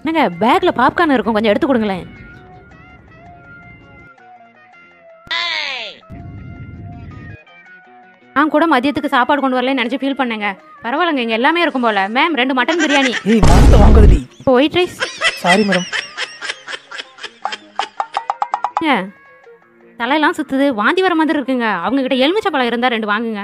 என்னங்க பேக்ல பாப்கார்ன் இருக்கும் கொஞ்சம் எடுத்து கொடுங்களேன். நான் கூட மதியத்துக்கு சாப்பாடு கொண்டு வரலன்னு நினைச்சு ஃபீல் பண்ணேங்க. பரவாயில்லைங்க இங்க எல்லாமே இருக்கும் போல. மேம் ரெண்டு மட்டன் பிரியாணி ஏய் மானத்தை வாங்குதுடி ஒயிட் ரைஸ் சாரி மேடம் தலையெல்லாம் சுத்துது. வாந்தி வர மாதிரி இருக்குங்க. அவங்க கிட்ட எலுமிச்சை பழம் இருந்தா ரெண்டு வாங்குங்க.